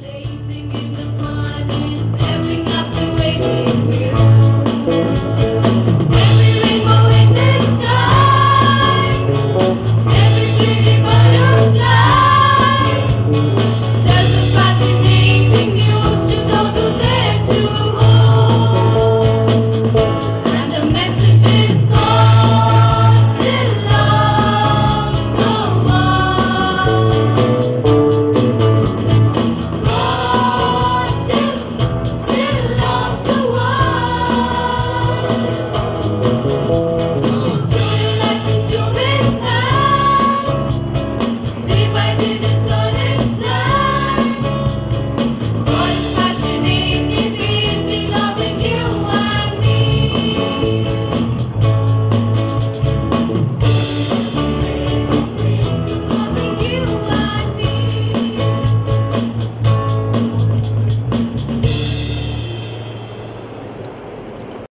day.